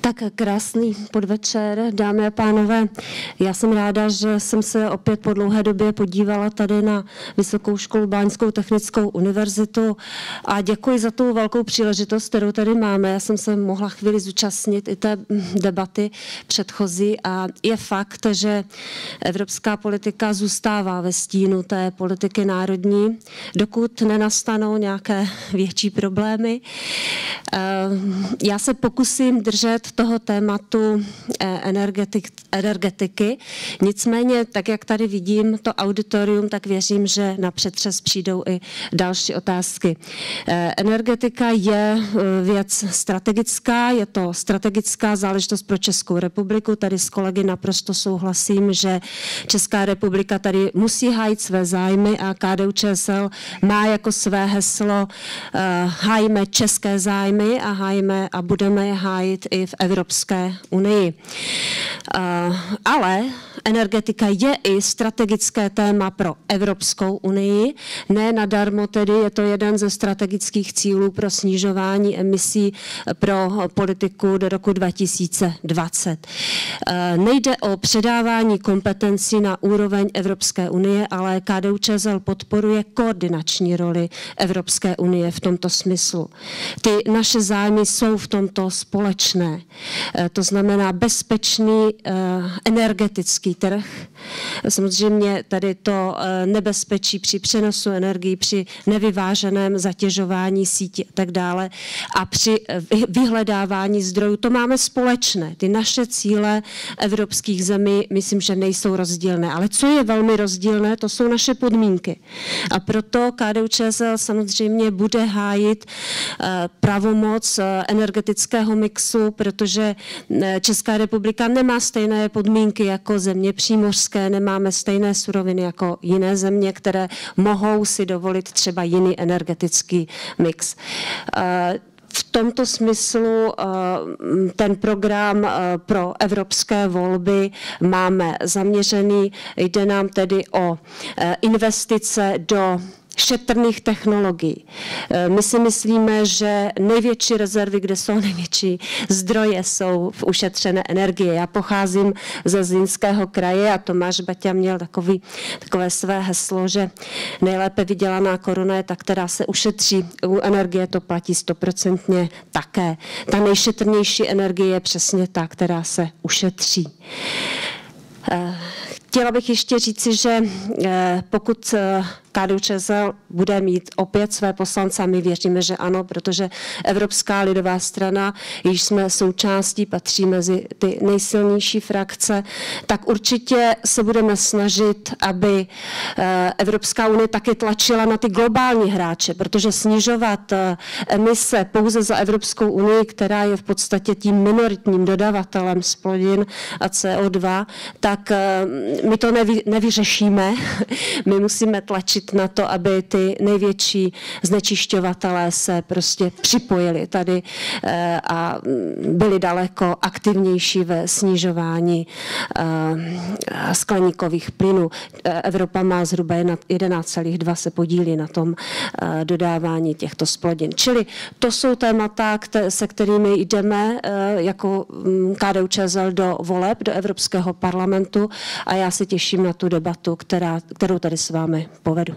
Tak krásný podvečer, dámy a pánové. Já jsem ráda, že jsem se opět po dlouhé době podívala tady na Vysokou školu Báňskou technickou univerzitu a děkuji za tu velkou příležitost, kterou tady máme. Já jsem se mohla chvíli zúčastnit i té debaty předchozí a je fakt, že evropská politika zůstává ve stínu té politiky národní, dokud nenastanou nějaké větší problémy. Eh, já se pokusím držet toho tématu eh, energetik, energetiky. Nicméně, tak jak tady vidím to auditorium, tak věřím, že na přetřes přijdou i další otázky. Eh, energetika je eh, věc strategická, je to strategická záležitost pro Českou republiku. Tady s kolegy naprosto souhlasím, že Česká republika tady musí hájit své zájmy a KDU ČSL má jako své heslo hájíme české zájmy a hájíme a budeme je hájit i v Evropské unii. Ale energetika je i strategické téma pro Evropskou unii. Ne nadarmo tedy je to jeden ze strategických cílů pro snižování emisí pro politiku do roku 2020. Nejde o předávání kompetencí na úroveň Evropské unie, ale KDU ČSL podporuje koordinační roli Evropské unie v tomto smyslu. Ty naše zájmy jsou v tomto společné. To znamená bezpečný eh, energetický trh. Samozřejmě tady to eh, nebezpečí při přenosu energii, při nevyváženém zatěžování sítí a tak dále a při eh, vyhledávání zdrojů. To máme společné. Ty naše cíle evropských zemí, myslím, že nejsou rozdílné. Ale co je velmi rozdílné, to jsou naše podmínky. A proto KDU ČSL samozřejmě bude hájit pravomoc energetického mixu, protože Česká republika nemá stejné podmínky jako země přímořské, nemáme stejné suroviny jako jiné země, které mohou si dovolit třeba jiný energetický mix eh, v tomto smyslu eh, ten program eh, pro evropské volby máme zaměřený. Jde nám tedy o investice do šetrných technologií. Eh, my si myslíme, že největší rezervy, kde jsou největší zdroje, jsou v ušetřené energie. Já pocházím ze Zlínského kraje a Tomáš Baťa měl takový, takové své heslo, že nejlépe vydělaná koruna je ta, která se ušetří. U energie to platí stoprocentně také. Ta nejšetrnější energie je přesně ta, která se ušetří. Eh, chtěla bych ještě říci, že eh, pokud KDU ČSL bude mít opět své poslance a my věříme, že ano, protože Evropská lidová strana, již jsme součástí, patří mezi ty nejsilnější frakce, tak určitě se budeme snažit, aby eh, Evropská unie taky tlačila na ty globální hráče, protože snižovat eh, emise pouze za Evropskou unii, která je v podstatě tím minoritním dodavatelem splodin a CO2, tak eh, my to nevy, nevyřešíme. My musíme tlačit na to, aby ty největší znečišťovatelé se prostě připojili tady eh, a byli daleko aktivnější ve snižování eh, skleníkových plynů. Eh, Evropa má zhruba 11,2 se podílí na tom dodávání těchto splodin. Čili to jsou témata, se kterými jdeme jako mm, KDU ČSL do voleb, do Evropského parlamentu a já se těším na tu debatu, která, kterou tady s vámi povedu.